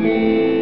me.